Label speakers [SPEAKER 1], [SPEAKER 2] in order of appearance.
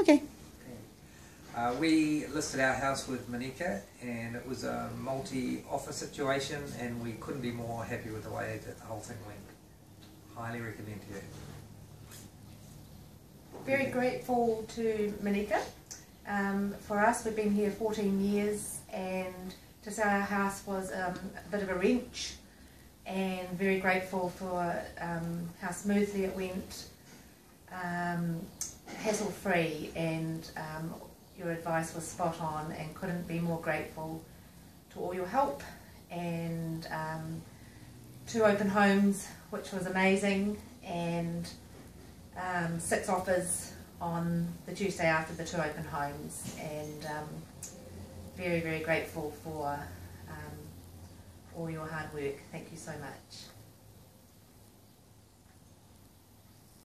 [SPEAKER 1] Okay.
[SPEAKER 2] Uh, we listed our house with Monika and it was a multi-offer situation and we couldn't be more happy with the way that the whole thing went. Highly recommend to you.
[SPEAKER 3] Very grateful to Monika. Um, for us, we've been here 14 years and to sell our house was um, a bit of a wrench and very grateful for um, how smoothly it went, um, hassle free and um, your advice was spot on and couldn't be more grateful to all your help. And um, two open homes which was amazing and um, six offers on the Tuesday after the two open homes. And um, very very grateful for um, all your hard work. Thank you so much